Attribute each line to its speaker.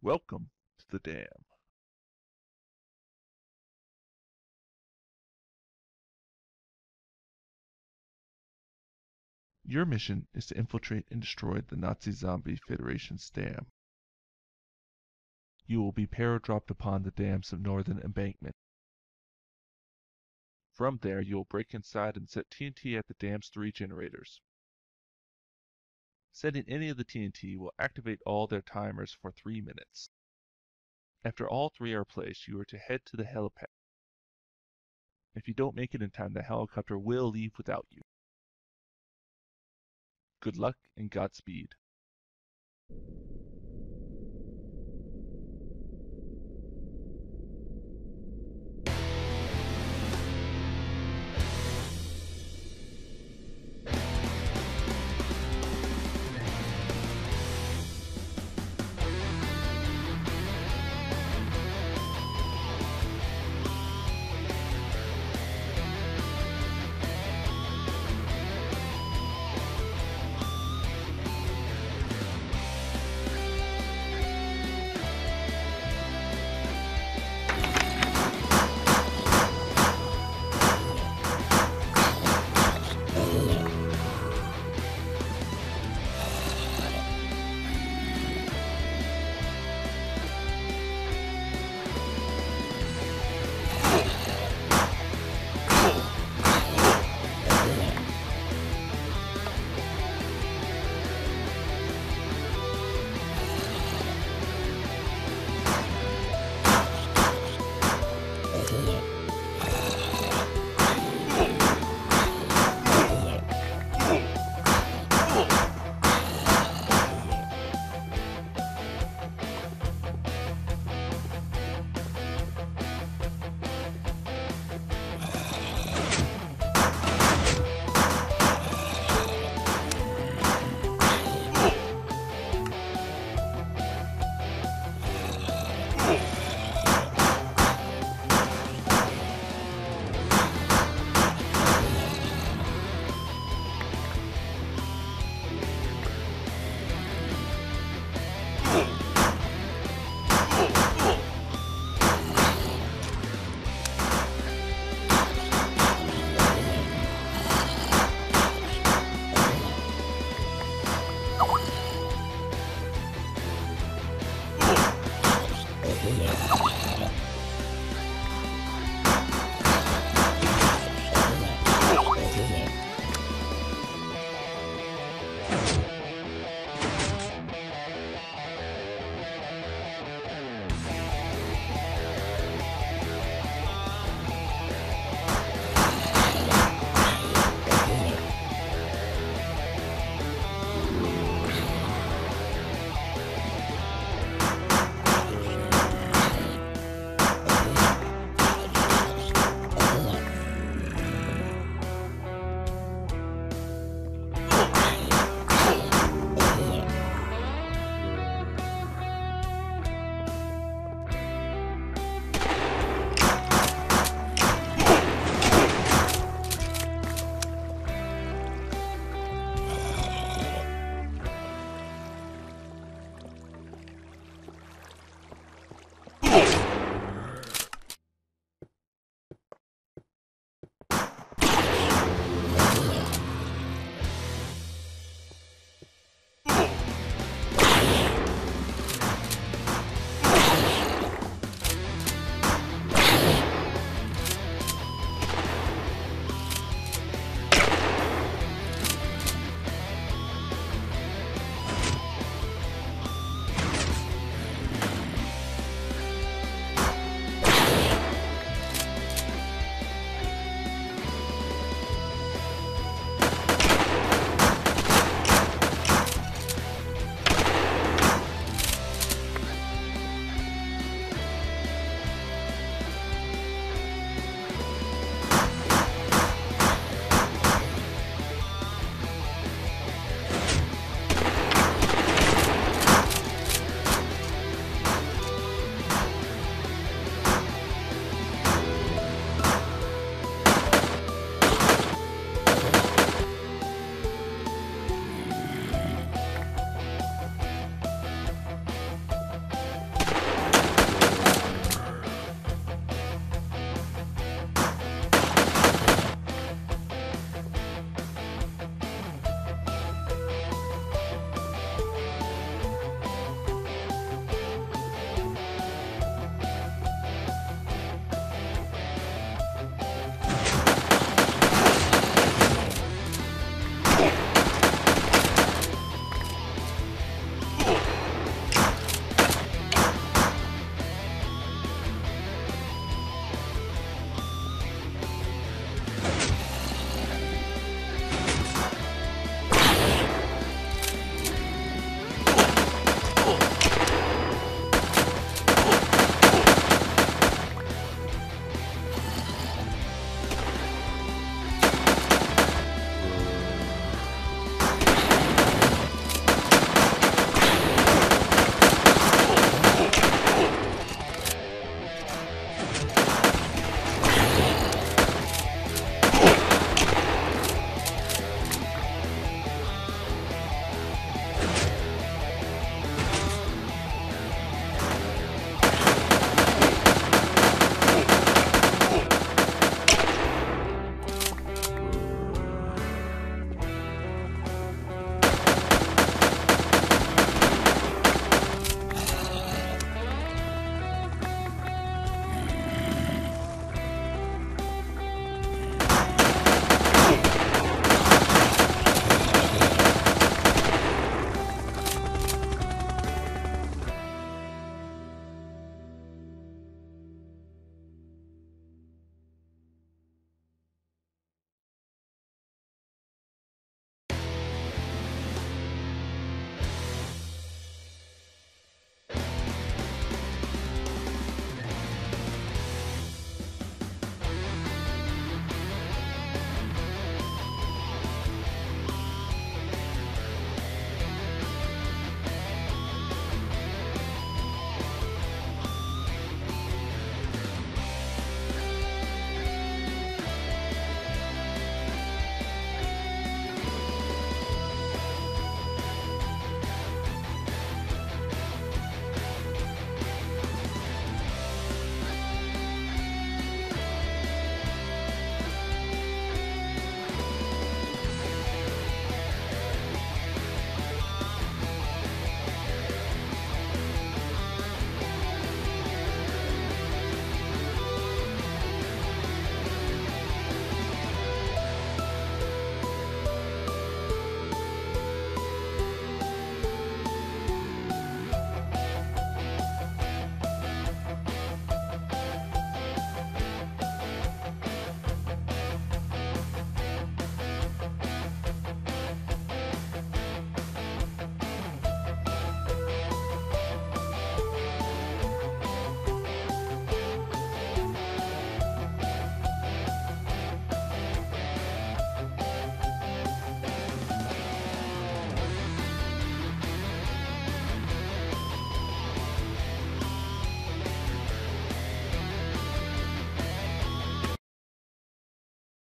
Speaker 1: Welcome to the dam. Your mission is to infiltrate and destroy the Nazi Zombie Federation's dam. You will be paradropped upon the dam's of northern embankment. From there, you will break inside and set TNT at the dam's three generators. Setting any of the TNT will activate all their timers for 3 minutes. After all three are placed, you are to head to the helipad. If you don't make it in time, the helicopter will leave without you. Good luck and Godspeed.